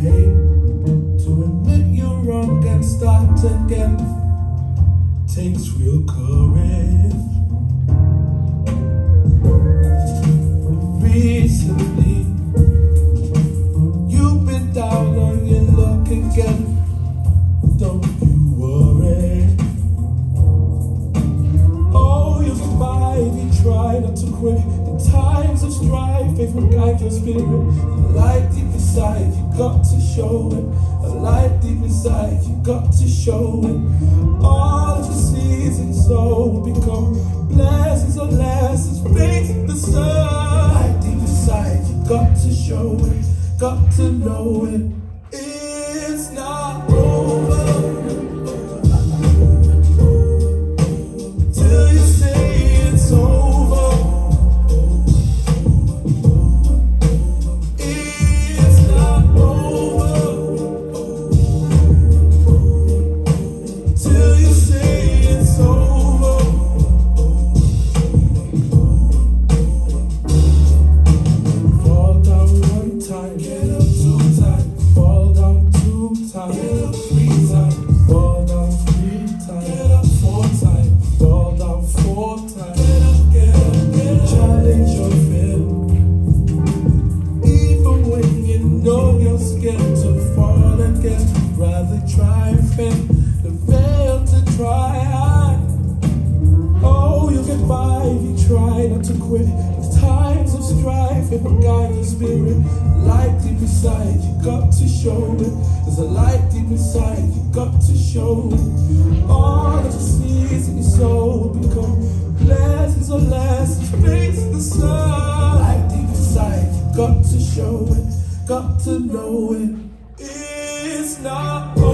hate to admit you're wrong and start again. Takes real courage. Recently, you've been down on your luck again. To quit. In times of strife, faith will guide your spirit. The light deep inside, you got to show it. A light deep inside, you got to show it. All of the seasons so will become blessings or lessons. Faith the sun. Light deep inside, you got to show it. Got to know it. Again, rather try and fail than fail to try. Oh, you'll get by if you try not to quit. It's times of strife, will guide your spirit. Light deep inside, you got to show it. There's a light deep inside, you got to show it. All of the seeds in your soul or. Face the sun. Light deep inside, you got to show it, got to know it. Not